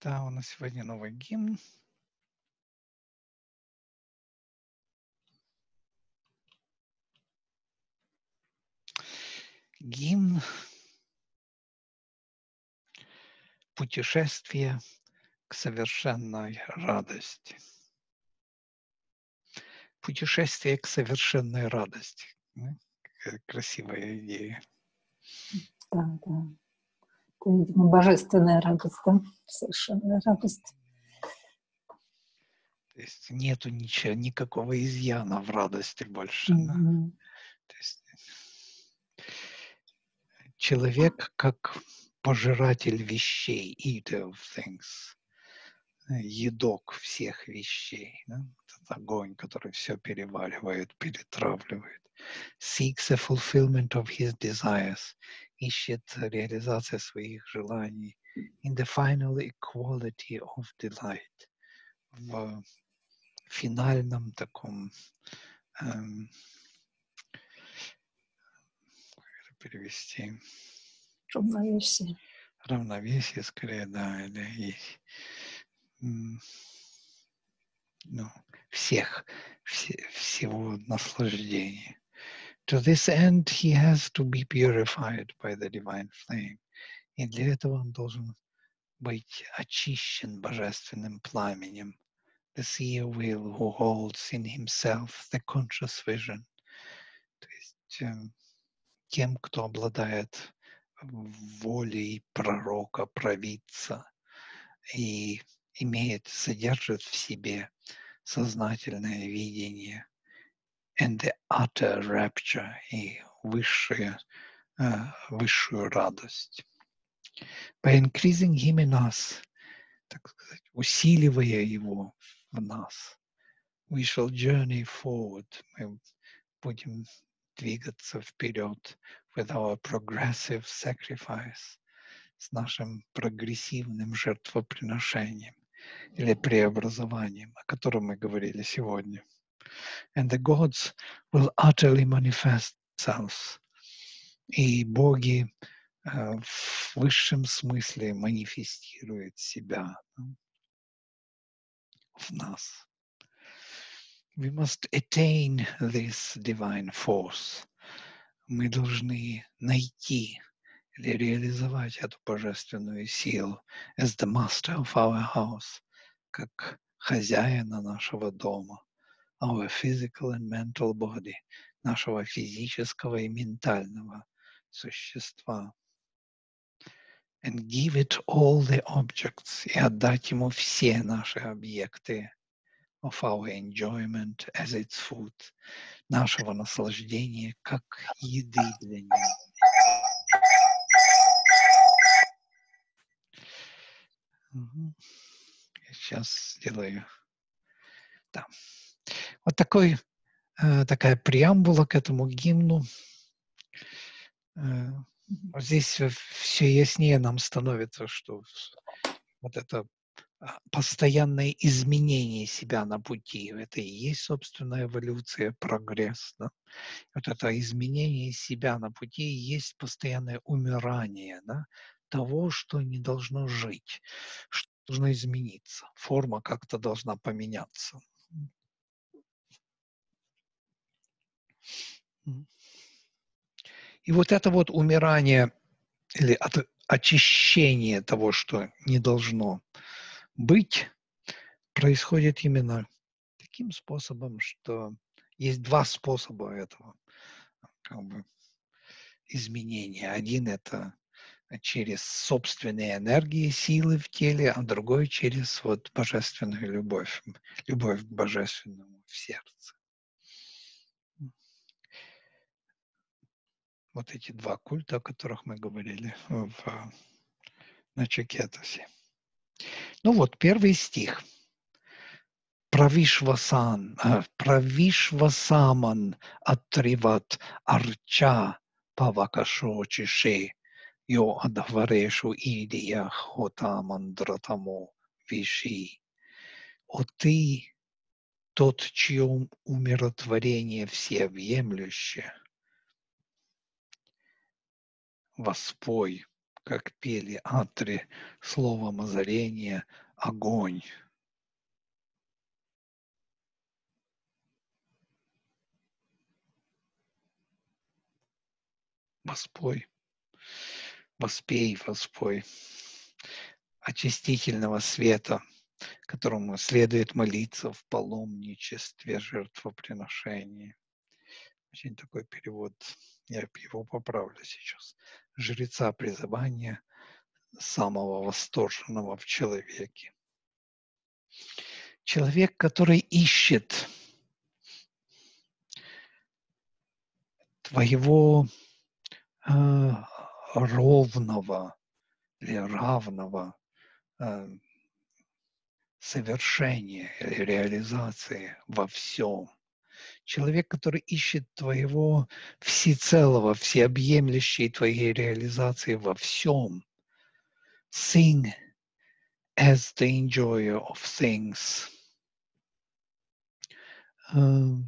Да, у нас сегодня новый гимн. Гимн путешествие к совершенной радости. Путешествие к совершенной радости. Красивая идея. Да, да. Видимо, божественная радость, да? Совершенная радость. То есть нету ничего, никакого изъяна в радости больше. Mm-hmm. Да? То есть человек как пожиратель вещей, eater of things, едок всех вещей. Да? Этот огонь, который все переваривает, перетравливает. Seeks a fulfillment of his desires ищет реализация своих желаний in the final equality of delight, в финальном таком эм, как это перевести? Равновесие. Равновесие, скорее, да, или и, ну, всех, все, всего наслаждения. To this end, he has to be purified by the divine flame. И для этого он должен быть очищен божественным пламенем. The seer will who holds in himself the conscious vision. То есть э, тем, кто обладает волей пророка, провидца и имеет, содержит в себе сознательное видение – and the utter rapture и высшую, uh, высшую радость. By increasing him in us, так сказать, усиливая его в нас, we shall journey forward. Мы будем двигаться вперед with our progressive sacrifice, с нашим прогрессивным жертвоприношением или преобразованием, о котором мы говорили сегодня and the gods will utterly manifest themselves. И боги uh, в высшем смысле манифестируют себя в нас. We must attain this divine force. Мы должны найти или реализовать эту божественную силу as the master of our house, как хозяина нашего дома our physical and mental body, нашего физического и ментального существа. And give it all the objects и отдать ему все наши объекты of our enjoyment as its food, нашего наслаждения как еды для него. Сейчас сделаю. Да. Вот такой, э, такая преамбула к этому гимну. Э, здесь все яснее нам становится, что вот это а, постоянное изменение себя на пути, это и есть, собственно, эволюция, прогресс. Да? Вот это изменение себя на пути есть постоянное умирание да? того, что не должно жить, что должно измениться. Форма как-то должна поменяться. И вот это вот умирание или от, очищение того, что не должно быть, происходит именно таким способом, что есть два способа этого как бы, изменения. Один это через собственные энергии, силы в теле, а другой через вот божественную любовь, любовь к божественному в сердце. Вот эти два культа, о которых мы говорили в, на Чекетосе. Ну вот, первый стих. Правишвасан, э, правишвасаман атриват арча павакашо чиши йо адхварешу идия хотамандратамо виши. О ты, тот, чье умиротворение всеобъемлющее – воспой как пели Атри словом озарения огонь. Воспой, воспей, воспой очистительного света, которому следует молиться в паломничестве, жертвоприношении. Очень такой перевод, я его поправлю сейчас. Жреца призывания самого восторженного в человеке. Человек, который ищет твоего э, ровного или равного э, совершения или реализации во всем. Человек, который ищет твоего всецелого, всеобъемлющей твоей реализации во всем. Sing as the enjoyer of things. Uh,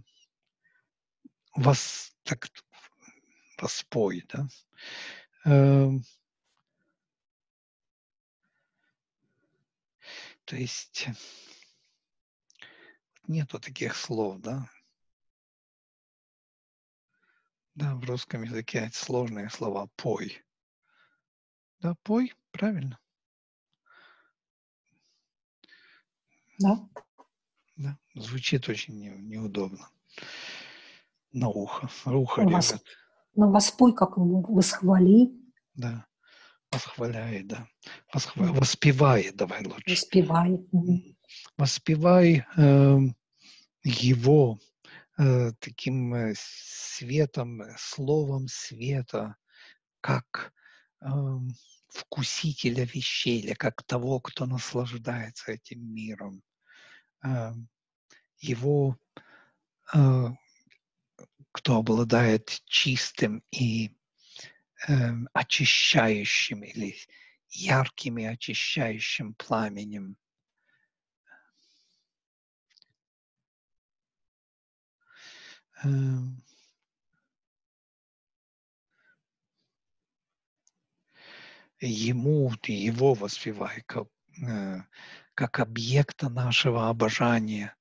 вос, так, воспой, да? Uh, то есть нету таких слов, да? Да, в русском языке сложные слова. Пой. Да, пой, правильно. Да. Да, звучит очень не, неудобно. На ухо. Ухо ну, режет. Ну, воспой, как восхвали. Да. Восхваляй, да. Восхва... Воспевай, давай лучше. Воспевай. Воспевай э, его таким э, светом, э, словом света, как э, вкусителя вещей, или как того, кто наслаждается этим миром. Э, его, э, кто обладает чистым и э, очищающим или ярким и очищающим пламенем ему, ты его воспевай как, э, как объекта нашего обожания,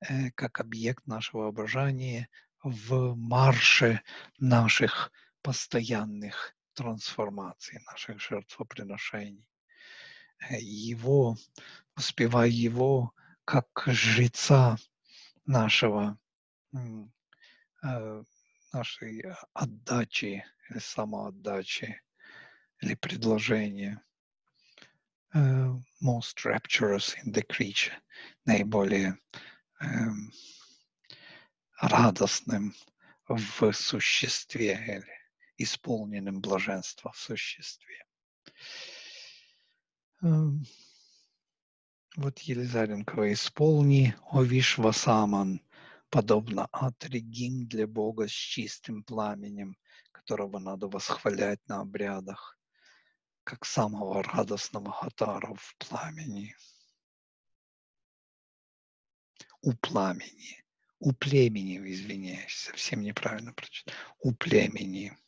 э, как объект нашего обожания в марше наших постоянных трансформаций, наших жертвоприношений. Э, его, воспевай его как жреца нашего нашей отдачи или самоотдачи или предложения. Uh, most rapturous in the creature, наиболее um, радостным в существе или исполненным блаженства в существе. Um, вот Елизаренкова «Исполни, о Вишвасаман, подобно атригим для Бога с чистым пламенем, которого надо восхвалять на обрядах, как самого радостного хатара в пламени. У пламени. У племени, извиняюсь, совсем неправильно прочитал. У племени.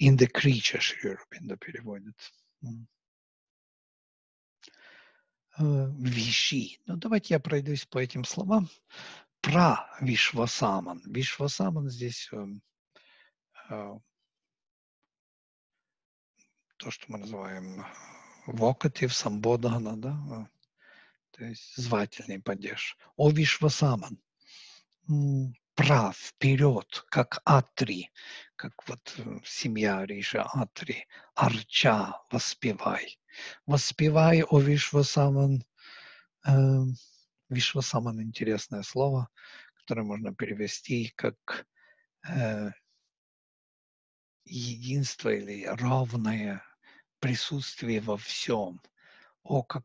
In the creature, Шри переводит. Э, Виши. Ну, давайте я пройдусь по этим словам про Вишвасаман. Вишвасаман здесь э, э, то, что мы называем вокатив, самбодхана, да, э, то есть звательный падеж. О Вишвасаман. Пра, вперед, как Атри, как вот э, семья Риша Атри, Арча, воспевай. Воспевай, о Вишвасаман, э, Вишвасаман – интересное слово, которое можно перевести как э, единство или равное присутствие во всем. О, как,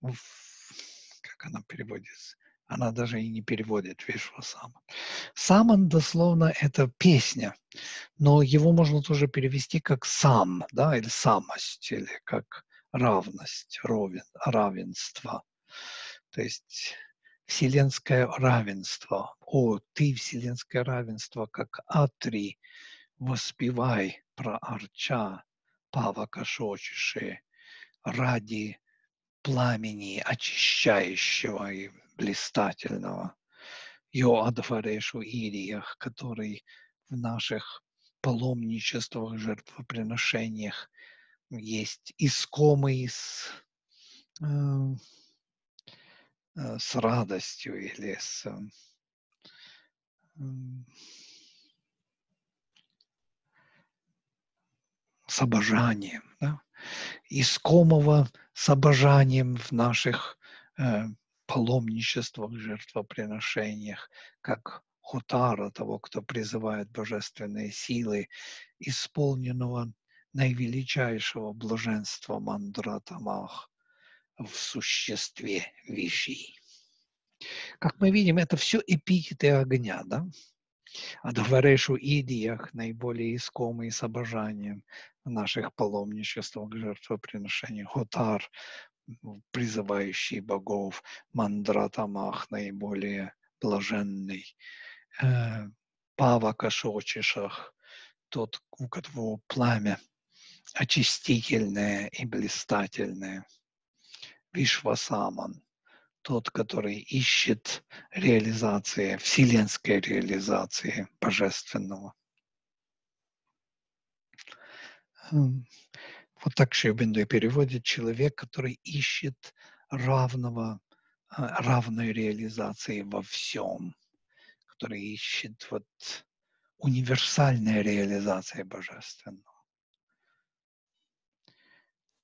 как она переводится? Она даже и не переводит Вишвасаман. Саман дословно это песня, но его можно тоже перевести как сам, да, или самость, или как равность, ровен, равенство. То есть вселенское равенство. О, ты вселенское равенство, как Атри, воспевай про Арча, Павакашочиши ради пламени очищающего и блистательного. Йоадварешу Ириях, который в наших паломничествах, жертвоприношениях есть искомый э, э, с радостью или с э, с обожанием, да? искомого с обожанием в наших э, паломничествах, жертвоприношениях, как Хотара, того, кто призывает божественные силы, исполненного наивеличайшего блаженства Мандратамах в существе вещей. Как мы видим, это все эпитеты огня, да? А о идиях, наиболее искомые с обожанием наших паломничествах, жертвоприношениях. Хотар, призывающий богов, Мандратамах, наиболее блаженный, э, Павака Шочишах, тот, у которого пламя очистительное и блистательное. Вишвасаман, тот, который ищет реализации, вселенской реализации божественного. Хм. Вот так Шиобинду переводит человек, который ищет равного, а, равной реализации во всем, который ищет вот универсальной реализации божественного.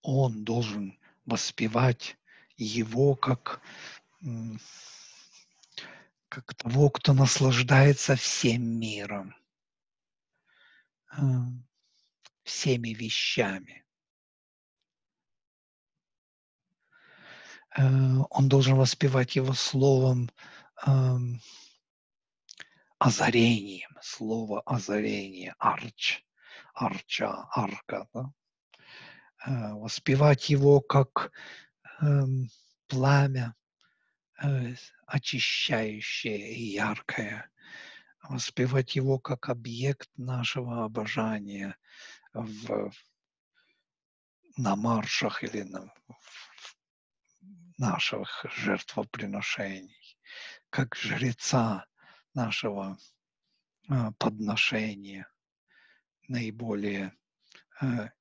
Он должен воспевать его как, как того, кто наслаждается всем миром, а, всеми вещами. Э, он должен воспевать его словом озарением, слово озарение, арч, арча, арка, да? Э, воспевать его как эм, пламя, э, очищающее и яркое, воспевать его как объект нашего обожания в, на маршах или на, в наших жертвоприношений, как жреца нашего э, подношения, наиболее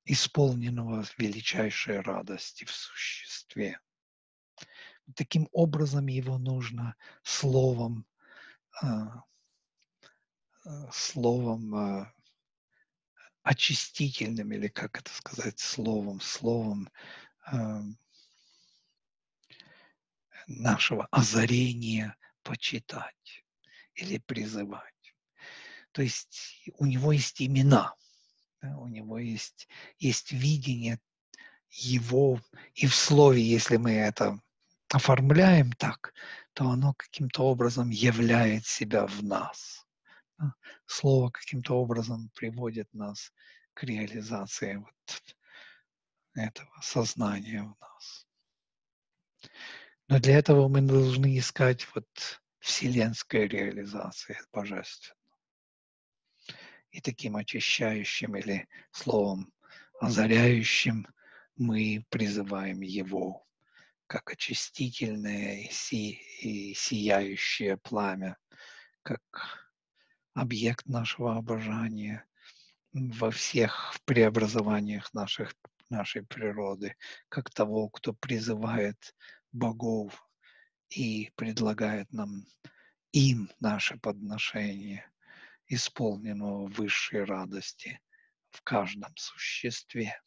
исполненного величайшей радости в существе. Таким образом его нужно словом, э, э, словом очистительным, или как это сказать, словом, словом нашего озарения почитать или призывать. То есть у него есть имена – да, у него есть, есть видение его, и в слове, если мы это оформляем так, то оно каким-то образом являет себя в нас. Да? Слово каким-то образом приводит нас к реализации вот этого сознания в нас. Но для этого мы должны искать вот вселенской реализации божественной и таким очищающим или словом озаряющим мы призываем Его как очистительное и, си, и сияющее пламя, как объект нашего обожания во всех преобразованиях наших, нашей природы, как того, кто призывает богов и предлагает нам им наше подношение исполненного высшей радости в каждом существе.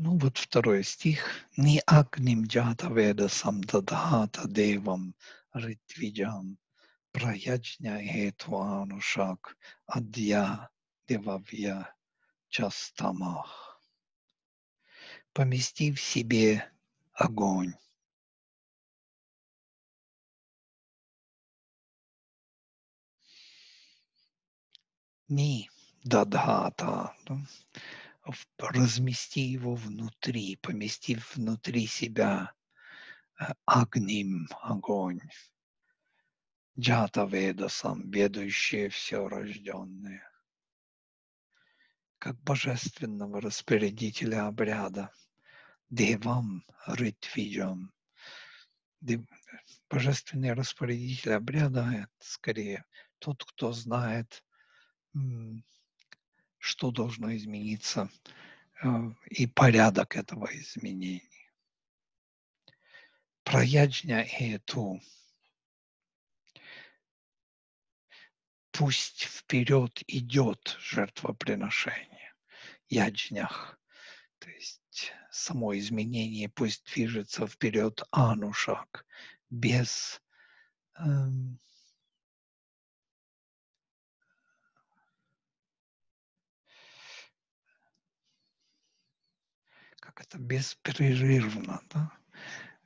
Ну вот второй стих. Ни агним джата веда самдадхата девам ритвиджам Праяджня Хетванушак Адья Девавья Частамах. Помести в себе огонь. Ни дадхата, да, в- размести его внутри, поместив внутри себя э, агним, огонь, джата ведасам, ведущее все рожденное, как божественного распорядителя обряда, девам ритвиджам. Божественный распорядитель обряда – это скорее тот, кто знает, что должно измениться э, и порядок этого изменения. Праяджня эту пусть вперед идет жертвоприношение. Яджнях, то есть само изменение пусть движется вперед анушак, без эм, как это беспрерывно, да?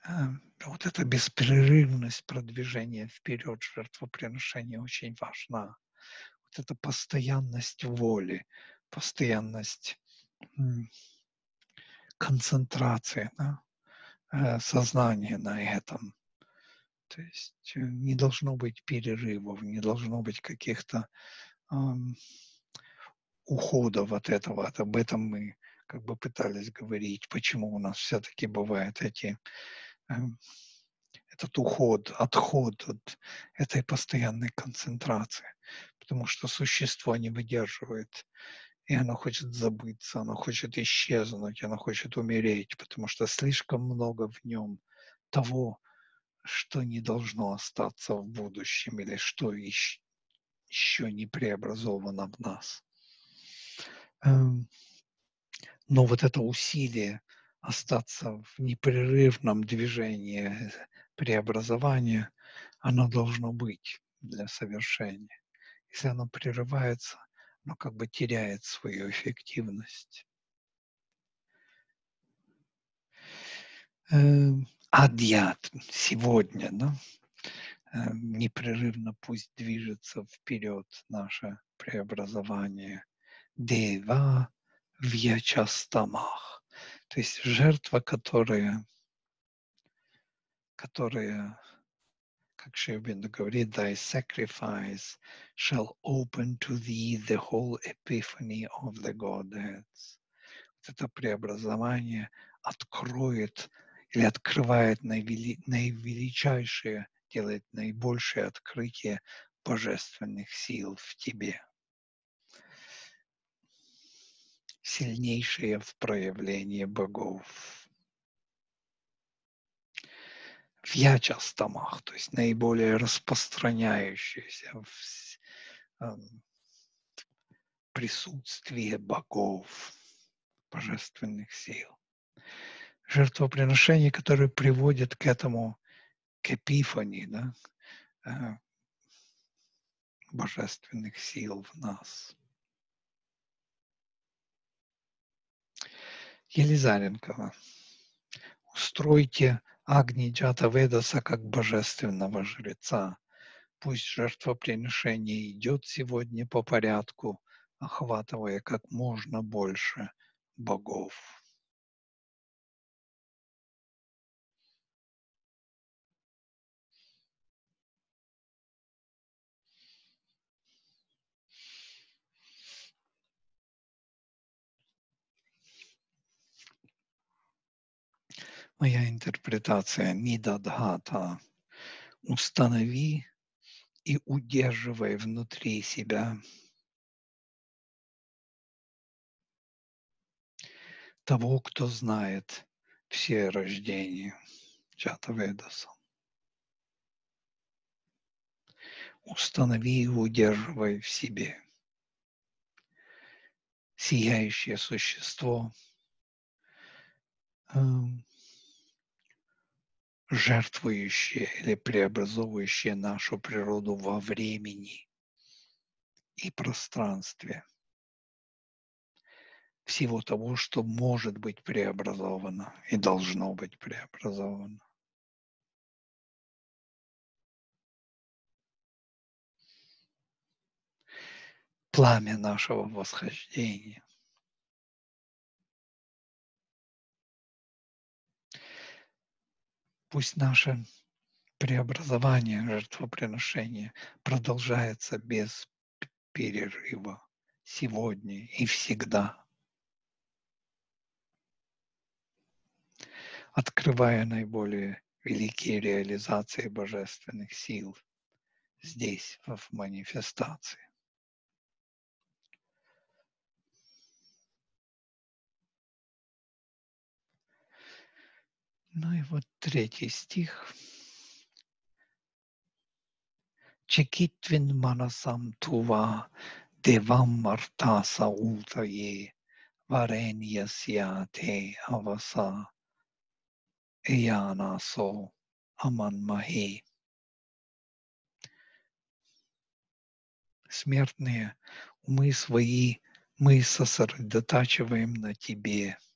Э, Вот эта беспрерывность продвижения вперед жертвоприношения очень важна. Эта постоянность воли, постоянность концентрации, да? э, сознания на этом. То есть э, не должно быть перерывов, не должно быть каких-то ам, уходов от этого. Вот об этом мы как бы пытались говорить, почему у нас все-таки бывают эти эм, этот уход, отход от этой постоянной концентрации, потому что существо не выдерживает, и оно хочет забыться, оно хочет исчезнуть, оно хочет умереть, потому что слишком много в нем того, что не должно остаться в будущем или что еще, не преобразовано в нас. Эм, Но вот это усилие остаться в непрерывном движении преобразования, оно должно быть для совершения. Если оно прерывается, оно как бы теряет свою эффективность. Эм, Адьят сегодня, да, эм, непрерывно пусть движется вперед наше преобразование. Дева в ячастамах. То есть жертва, которая, которая, как Шевбинду говорит, thy sacrifice shall open to thee the whole epiphany of the Godheads. Вот это преобразование откроет или открывает наивели- наивеличайшее, делает наибольшее открытие божественных сил в тебе. Сильнейшее в проявлении богов. В ячастамах, то есть наиболее распространяющееся в эм, присутствие богов, божественных сил. Жертвоприношение, которое приводит к этому, к эпифании, да, э, божественных сил в нас. Елизаренкова. Устройте Агни Джата Ведаса как божественного жреца. Пусть жертвоприношение идет сегодня по порядку, охватывая как можно больше богов. Моя интерпретация Нидадхата. Установи и удерживай внутри себя того, кто знает все рождения Джатаведаса. Установи и удерживай в себе сияющее существо, эм, жертвующее или преобразовывающее нашу природу во времени и пространстве всего того, что может быть преобразовано и должно быть преобразовано. пламя нашего восхождения. Пусть наше преобразование, жертвоприношение продолжается без перерыва сегодня и всегда. Открывая наиболее великие реализации божественных сил здесь, в манифестации. Ну и вот третий стих. Чекитвин манасам тува девам мартаса ултае вареньясья те аваса эянасо аманмахи. Смертные умы свои мы сосредотачиваем на Тебе –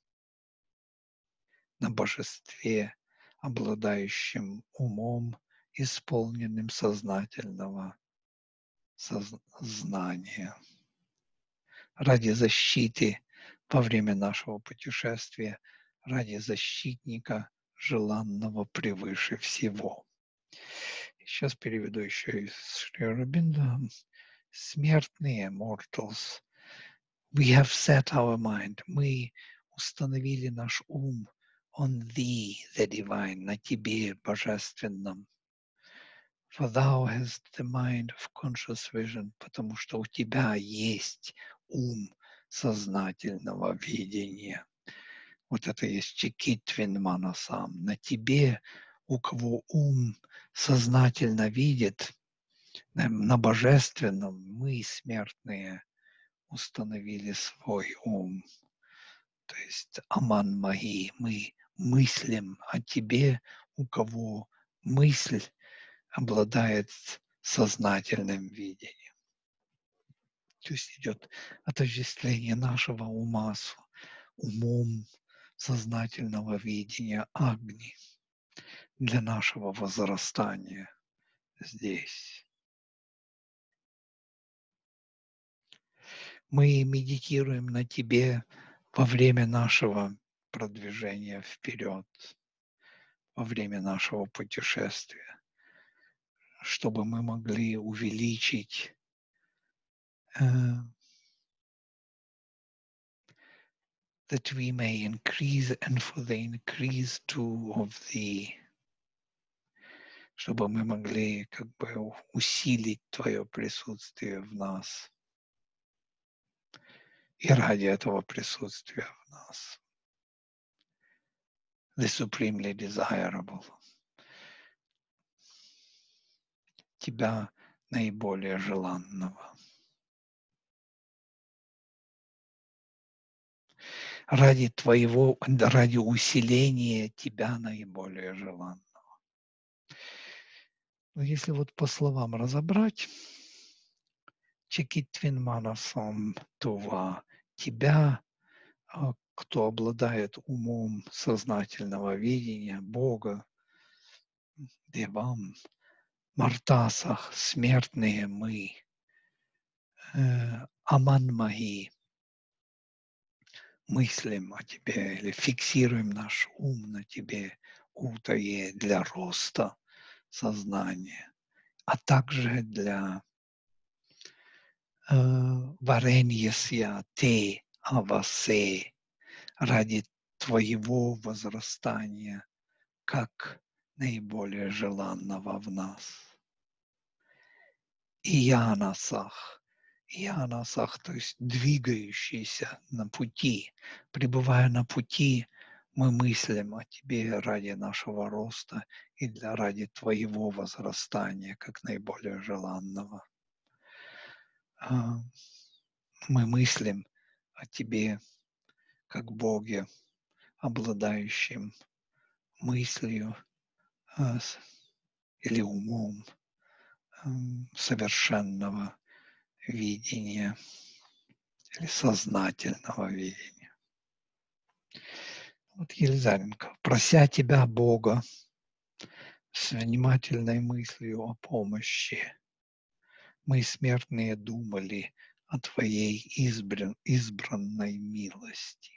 на божестве, обладающем умом, исполненным сознательного сознания. Ради защиты во время нашего путешествия, ради защитника, желанного превыше всего. Сейчас переведу еще из Шри Рабинда. Смертные, mortals, we have set our mind. Мы установили наш ум on thee, the divine, на тебе, божественном. For thou hast the mind of conscious vision, потому что у тебя есть ум сознательного видения. Вот это есть чекитвин манасам. На тебе, у кого ум сознательно видит, на божественном мы, смертные, установили свой ум. То есть аман маги, мы мыслям о тебе, у кого мысль обладает сознательным видением. То есть идет отождествление нашего ума с умом сознательного видения Агни для нашего возрастания здесь. Мы медитируем на Тебе во время нашего продвижения вперед во время нашего путешествия, чтобы мы могли увеличить э, that we may increase and for the increase too of the чтобы мы могли как бы усилить Твое присутствие в нас. И ради этого присутствия в нас the supremely desirable. Тебя наиболее желанного. Ради твоего, ради усиления тебя наиболее желанного. Но если вот по словам разобрать, Чекитвин манасом това, тебя а, кто обладает умом сознательного видения Бога, Девам, Мартасах, смертные мы, э, Аманмаги, мыслим о тебе или фиксируем наш ум на тебе, Утае, для роста сознания, а также для э, варенья те авасе, ради твоего возрастания, как наиболее желанного в нас. И Янасах, Янасах, то есть двигающийся на пути, пребывая на пути, мы мыслим о Тебе ради нашего роста и для ради Твоего возрастания, как наиболее желанного. А, мы мыслим о Тебе как Боге, обладающим мыслью э, или умом э, совершенного видения или сознательного видения. Вот Елизаренко, прося тебя, Бога, с внимательной мыслью о помощи, мы смертные думали о Твоей избран, избранной милости.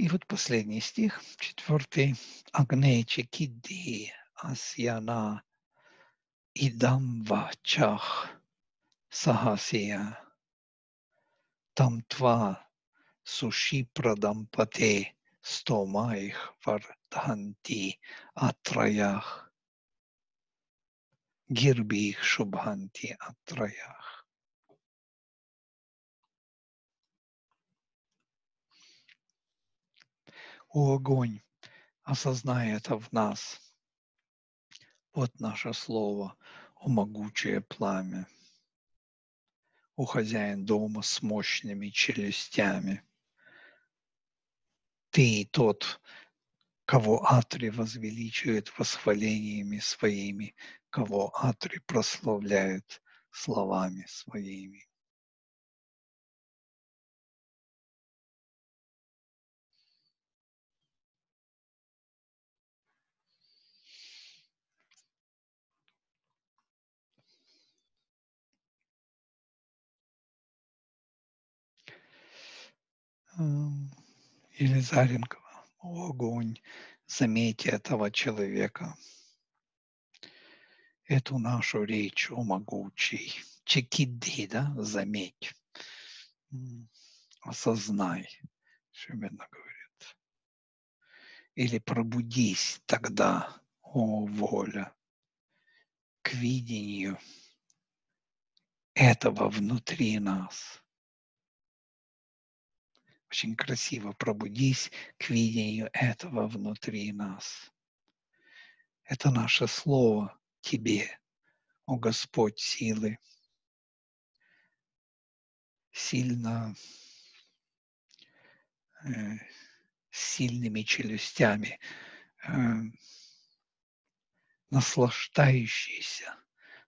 И вот последний стих, четвертый. Агнече киди асьяна идам вачах сахасия там тва суши прадампате стомаих вардханти атраях гирбих шубханти атраях. О огонь, осознай это в нас. Вот наше слово, о могучее пламя. О хозяин дома с мощными челюстями. Ты тот, кого Атри возвеличивает восхвалениями своими, кого Атри прославляет словами своими. Елизаренкова, о огонь, заметьте этого человека, эту нашу речь, о могучий, чекиди, да, заметь, осознай, Шимена говорит. Или пробудись тогда, о воля, к видению этого внутри нас. Очень красиво пробудись к видению этого внутри нас. Это наше слово Тебе, о Господь силы. Сильно, э, сильными челюстями, э, наслаждающийся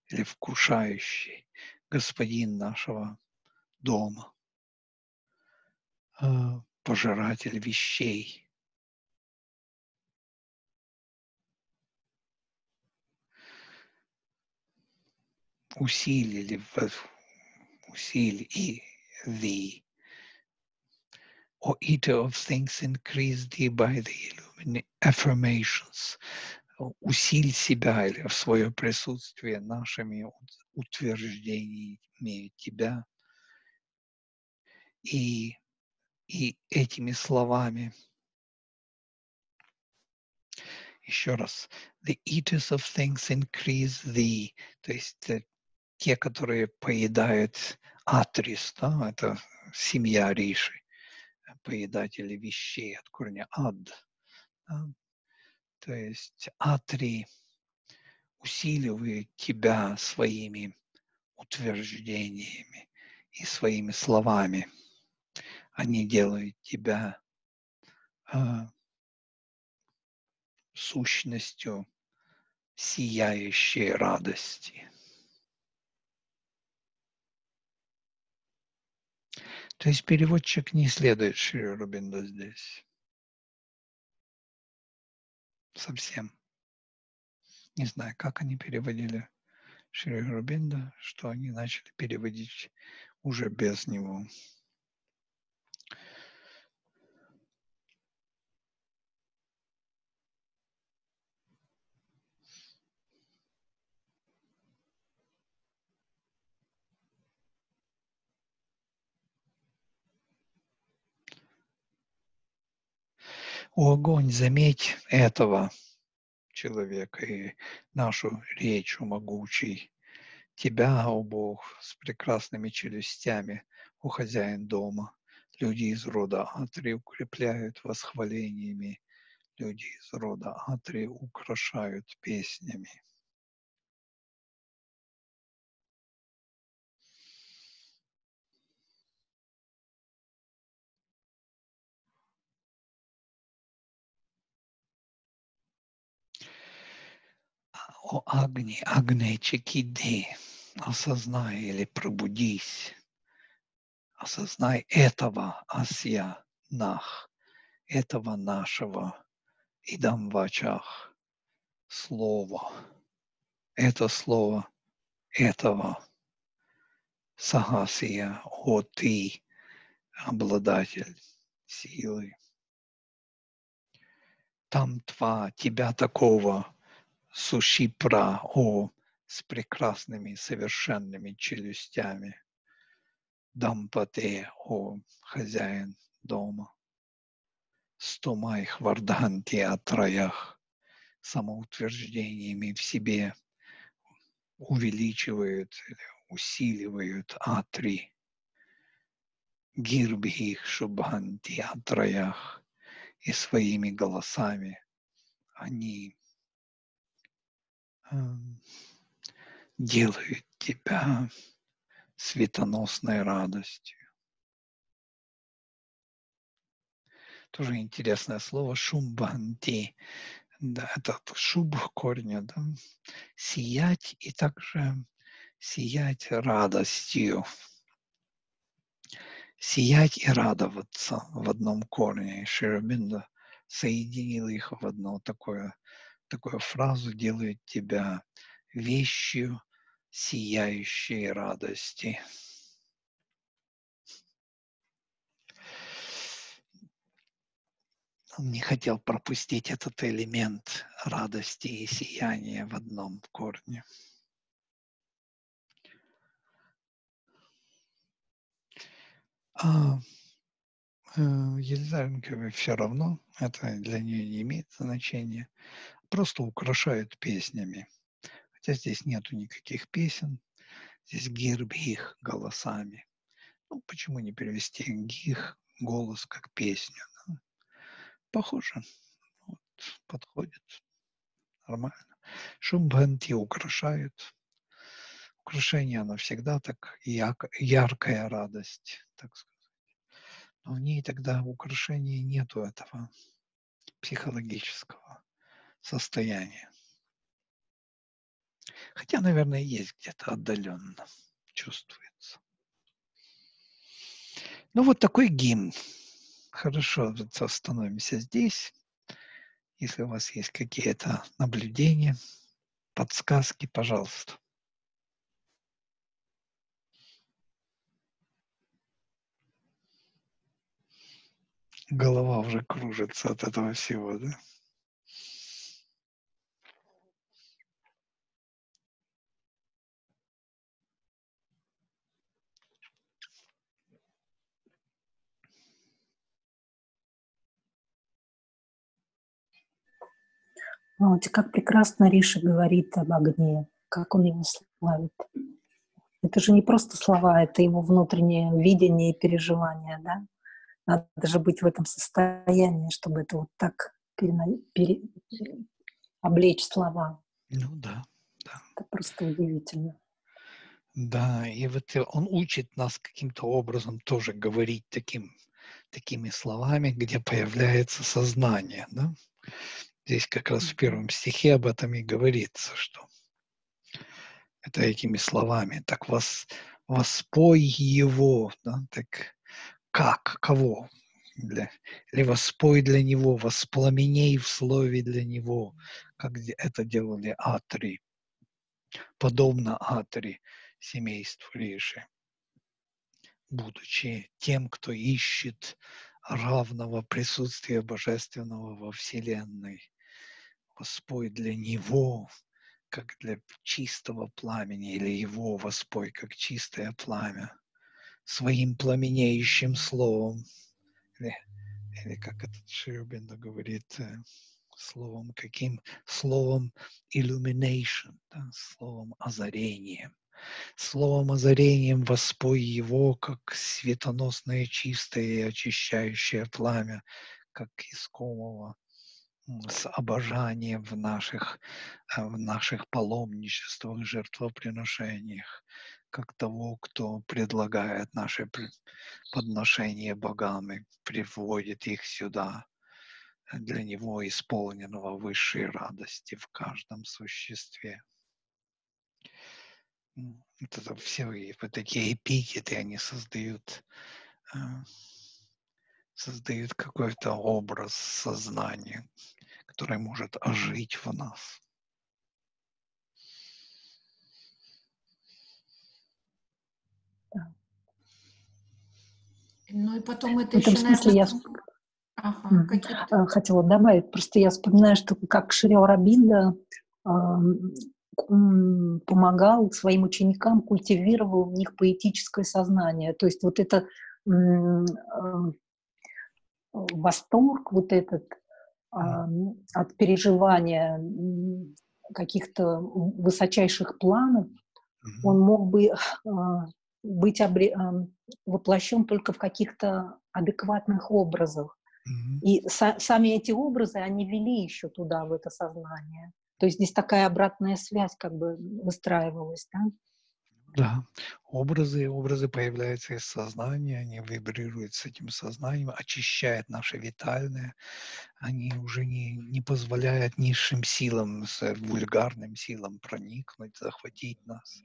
или вкушающий господин нашего дома. А, пожиратель вещей. Усилили, усили the or eater of things increase thee by the affirmations. Усиль себя или в свое присутствие нашими утверждениями тебя и и этими словами. Еще раз. The eaters of things increase thee. То есть э, те, которые поедают атрис, да, это семья Риши, поедатели вещей от корня ад. Да. То есть атри усиливает тебя своими утверждениями и своими словами они делают тебя а, сущностью сияющей радости. То есть переводчик не следует Шри Рубинда здесь. Совсем. Не знаю, как они переводили Шри Рубинда, что они начали переводить уже без него. О огонь, заметь этого человека и нашу речь, о могучий, тебя, о Бог, с прекрасными челюстями, о хозяин дома. Люди из рода Атри укрепляют восхвалениями, люди из рода Атри украшают песнями. О Агни, Агне Чекиди, осознай или пробудись, осознай этого Асья Нах, этого нашего Идам в очах слова. Это слово этого Сахасия, о ты, обладатель силы. Там тва, тебя такого, сушипра, о, с прекрасными совершенными челюстями. Дампате, о, хозяин дома. Стомай хварданти о троях, самоутверждениями в себе увеличивают, усиливают А3. Гирбхих шубханти троях и своими голосами они делают тебя светоносной радостью. Тоже интересное слово шумбанти. Да, это шуб корня, да, сиять и также сиять радостью. Сиять и радоваться в одном корне. Широбинда соединил их в одно такое, такую фразу, делает тебя вещью сияющей радости. Он не хотел пропустить этот элемент радости и сияния в одном корне. А Елизаренковой все равно, это для нее не имеет значения, просто украшают песнями. Хотя здесь нету никаких песен, здесь гирб их голосами. Ну, почему не перевести гих голос как песню? Да? Похоже, вот, подходит, нормально. Шумбанти украшают. Украшение, оно всегда так яркая радость, так сказать. Но в ней тогда украшения нету этого психологического состояния. Хотя, наверное, есть где-то отдаленно чувствуется. Ну, вот такой гимн. Хорошо, остановимся здесь. Если у вас есть какие-то наблюдения, подсказки, пожалуйста. Голова уже кружится от этого всего, да? Вот, как прекрасно Риша говорит об огне, как он его славит. Это же не просто слова, это его внутреннее видение и переживание, да? Надо же быть в этом состоянии, чтобы это вот так перена... пере... облечь слова. Ну да, да. Это просто удивительно. Да, и вот он учит нас каким-то образом тоже говорить таким, такими словами, где появляется сознание. Да? Здесь как раз в первом стихе об этом и говорится, что это этими словами. Так вос, воспой его, да, так как, кого? Для, или воспой для него, воспламеней в слове для него, как это делали Атри, подобно Атри, семейству Риши, будучи тем, кто ищет равного присутствия Божественного во Вселенной. Воспой для Него, как для чистого пламени, или Его воспой, как чистое пламя, своим пламенеющим словом. Или, или как этот Ширбинда говорит, э, словом каким? Словом illumination, да, словом озарением словом озарением воспой его, как светоносное, чистое и очищающее пламя, как искомого с обожанием в наших, э, в наших паломничествах, жертвоприношениях, как того, кто предлагает наши подношения богам и приводит их сюда для него исполненного высшей радости в каждом существе. Это все вот такие эпитеты, они создают, э, создают какой-то образ сознания, который может ожить в нас. Ну и потом это в этом еще, смысле наверное... я ага, mm. хотела добавить. Просто я вспоминаю, что как Шрио Рабинда э, помогал своим ученикам, культивировал в них поэтическое сознание. То есть вот это э, восторг, вот этот э, от переживания каких-то высочайших планов, mm-hmm. он мог бы быть обре... воплощен только в каких-то адекватных образах. Mm-hmm. И са- сами эти образы, они вели еще туда, в это сознание. То есть здесь такая обратная связь как бы выстраивалась, да? Да, образы, образы появляются из сознания, они вибрируют с этим сознанием, очищают наше витальное, они уже не, не позволяют низшим силам, с вульгарным силам проникнуть, захватить нас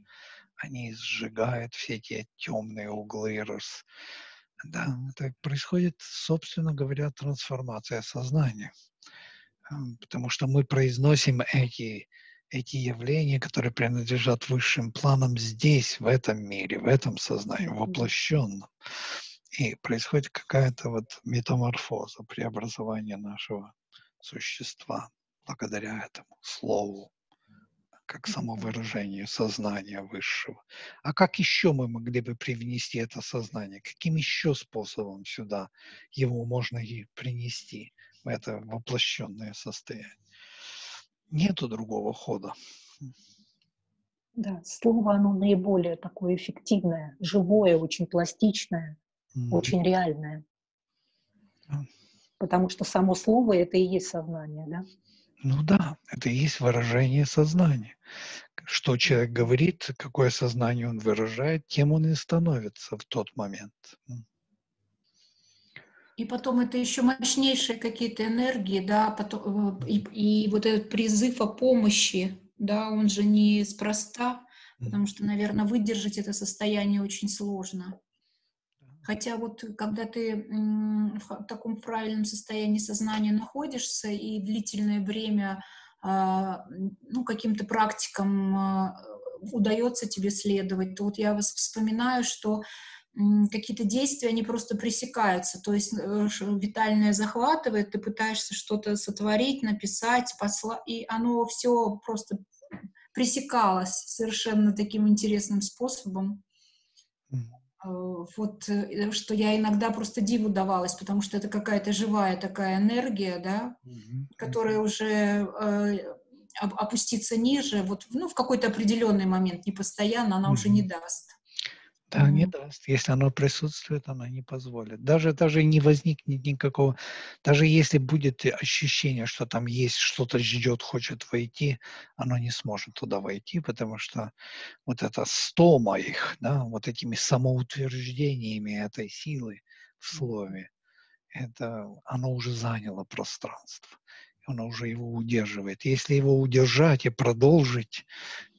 они сжигают все эти темные углы. Рас... Да, это происходит, собственно говоря, трансформация сознания. Потому что мы произносим эти, эти явления, которые принадлежат высшим планам здесь, в этом мире, в этом сознании, воплощенном. И происходит какая-то вот метаморфоза, преобразование нашего существа благодаря этому слову как самовыражение сознания высшего. А как еще мы могли бы привнести это сознание? Каким еще способом сюда его можно и принести в это воплощенное состояние? Нету другого хода. Да, слово, оно наиболее такое эффективное, живое, очень пластичное, mm-hmm. очень реальное. Потому что само слово — это и есть сознание, да? Ну да, это и есть выражение сознания. Что человек говорит, какое сознание он выражает, тем он и становится в тот момент. И потом это еще мощнейшие какие-то энергии, да, потом, э, и, и вот этот призыв о помощи, да, он же не спроста, потому что, наверное, выдержать это состояние очень сложно. Хотя вот когда ты в таком правильном состоянии сознания находишься и длительное время а, ну, каким-то практикам а, удается тебе следовать, то вот я вас вспоминаю, что какие-то действия, они просто пресекаются, то есть э, витальное захватывает, ты пытаешься что-то сотворить, написать, посла, и оно все просто пресекалось совершенно таким интересным способом. Э, вот э, что я иногда просто диву давалась, потому что это какая-то живая такая энергия, да, mm-hmm. которая уже э, опуститься ниже, вот ну, в какой-то определенный момент, не постоянно, она mm-hmm. уже не даст. Да, не даст. Если оно присутствует, оно не позволит. Даже, даже не возникнет никакого... Даже если будет ощущение, что там есть что-то ждет, хочет войти, оно не сможет туда войти, потому что вот это стома их, да, вот этими самоутверждениями этой силы в слове, это оно уже заняло пространство он уже его удерживает. Если его удержать и продолжить,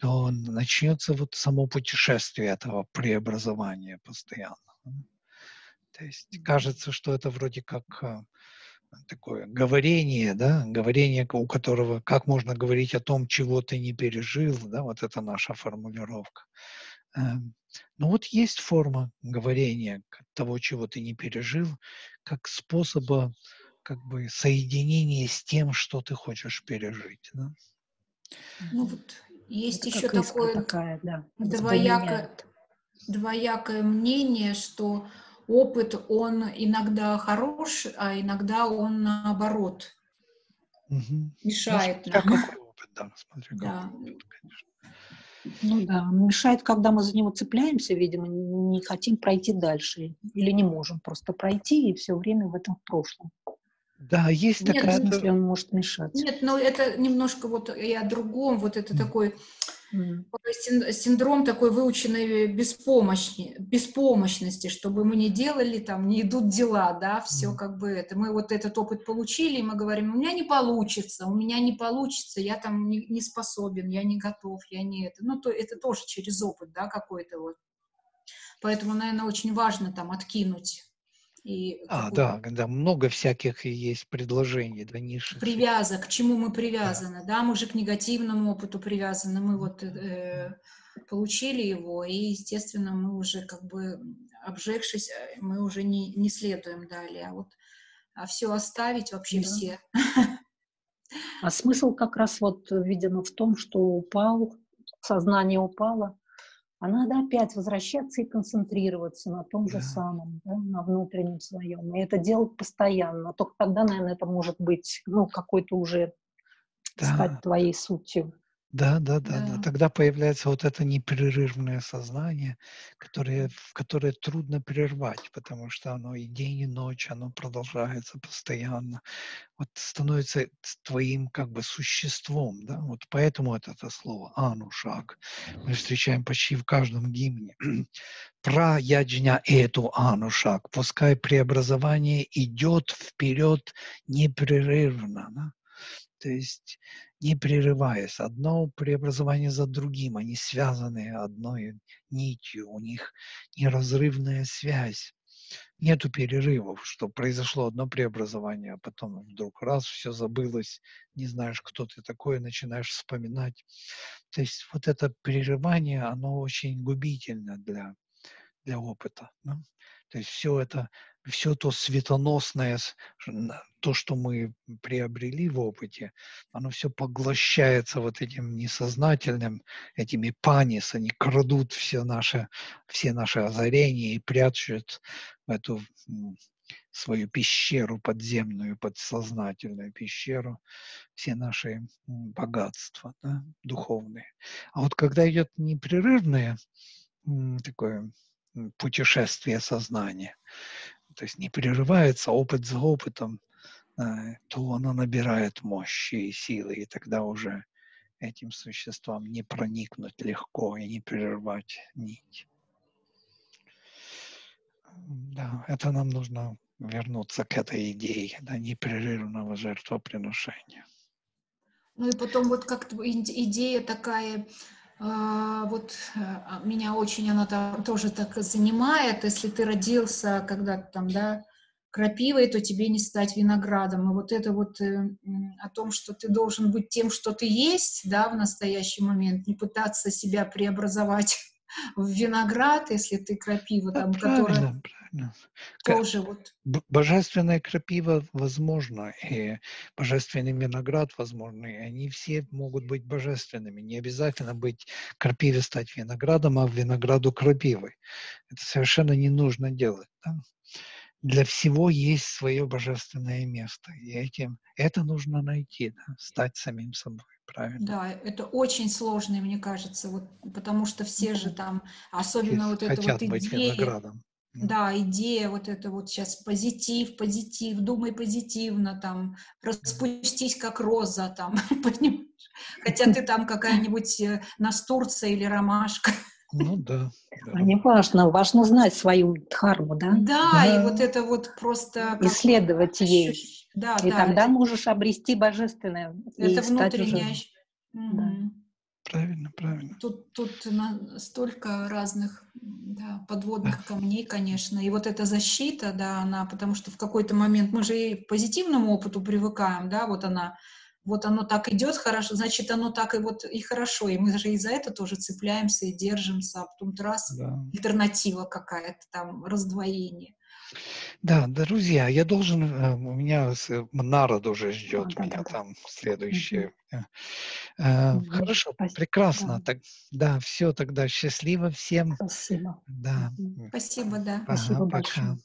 то начнется вот само путешествие этого преобразования постоянно. То есть кажется, что это вроде как э, такое говорение, да, говорение, у которого, как можно говорить о том, чего ты не пережил, да, вот это наша формулировка. Эм, но вот есть форма говорения того, чего ты не пережил, как способа как бы соединение с тем, что ты хочешь пережить. Да? Ну вот есть Это еще такое такая, да, двоякое, двоякое мнение, что опыт, он иногда хорош, а иногда он наоборот угу. мешает ну, нам. Какой опыт, да, смотря да. опыт, конечно. Ну да, мешает, когда мы за него цепляемся, видимо, не хотим пройти дальше или не можем просто пройти и все время в этом прошлом. Да, есть Нет, такая... Смысле, он может мешать. Нет, но это немножко вот и о другом, вот это такой М. син- синдром такой выученной беспомощи, беспомощности, чтобы мы не делали, там, не идут дела, да, все Мгм. как бы это. Мы вот этот опыт получили, и мы говорим, у меня не получится, у меня не получится, я там не, не способен, я не готов, я не это. Ну, то это тоже через опыт, да, какой-то вот. Поэтому, наверное, очень важно там откинуть и А, да, да, много всяких есть предложений, да, низших. привязок, к чему мы привязаны, да, мы же к негативному опыту привязаны, мы вот э, получили его, и, естественно, мы уже как бы обжегшись, э, мы уже не, не следуем далее, а вот а все оставить вообще Да. все. А смысл как раз вот, э, видимо, в том, что упал, сознание упало, а надо опять возвращаться и концентрироваться на том же Да. самом, да, на внутреннем своем. И это делать постоянно. Только тогда, наверное, это может быть, ну, какой-то уже Да. стать твоей сутью. Да, да, да, да. Да. Тогда появляется вот это непрерывное сознание, которое, в которое трудно прервать, потому что оно и день, и ночь, оно продолжается постоянно. Вот становится твоим как бы существом, да. Вот поэтому это, это слово «анушак» мы встречаем почти в каждом гимне. Пра яджня эту анушак. Пускай преобразование идет вперед непрерывно. Да? То есть не прерываясь. Одно преобразование за другим. Они связаны одной нитью. У них неразрывная связь. Нету перерывов, что произошло одно преобразование, а потом вдруг раз все забылось, не знаешь, кто ты такой, начинаешь вспоминать. То есть вот это прерывание, оно очень губительно для, для опыта. да. То есть все это, все то светоносное, то, что мы приобрели в опыте, оно все поглощается вот этим несознательным, этими панис, они крадут все наши, все наши озарения и прячут в эту свою пещеру подземную, подсознательную пещеру, все наши богатства да, духовные. А вот когда идет непрерывное такое путешествие сознания, то есть не прерывается опыт за опытом, э, то оно набирает мощи и силы, и тогда уже этим существам не проникнуть легко и не прервать нить. Да, это нам нужно вернуться к этой идее да, непрерывного жертвоприношения. Ну и потом вот как-то иде- идея такая, вот а, меня очень она там тоже так занимает, если ты родился когда-то там, да, крапивой, то тебе не стать виноградом. И вот это вот э, о том, что ты должен быть тем, что ты есть, да, в настоящий момент, не пытаться себя преобразовать в виноград, если ты крапива, Да, там, которая правильно, тоже вот Божественная крапива возможно, и божественный виноград возможно, и они все могут быть божественными. Не обязательно быть крапиве стать виноградом, а винограду крапивой. Это совершенно не нужно делать. да. Для всего есть свое божественное место, и этим это нужно найти, да, стать самим собой, правильно? Да, это очень сложно, мне кажется, вот, потому что все же там, особенно Все вот это хотят вот идея, виноградом. Да, идея вот это вот сейчас позитив, позитив, думай позитивно, там, распустись как роза, там, понимаешь? Хотя ты там какая-нибудь э, настурция или ромашка. Ну да. да. А не важно, важно знать свою дхарму, да? Да, и Да. вот это вот просто... Исследовать ей. Да, И да, тогда можешь обрести божественное. это внутреннее... уже- Мгм. Правильно, правильно. Тут, тут столько разных да, подводных камней, конечно. И вот эта защита, да, она, потому что в какой-то момент мы же и к позитивному опыту привыкаем, да, вот она, вот оно так идет хорошо, значит, оно так и вот и хорошо. И мы же и за это тоже цепляемся и держимся, а потом раз Да. альтернатива какая-то там, раздвоение. Да, друзья, я должен, э, у меня э, народ уже ждет А, меня да-да-да. там следующее. Э, э, Мгм. Хорошо, Спасибо, прекрасно. да. Так, да, все тогда счастливо всем. Спасибо. Да. Спасибо, да. Спасибо пока. большое.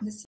До свидания.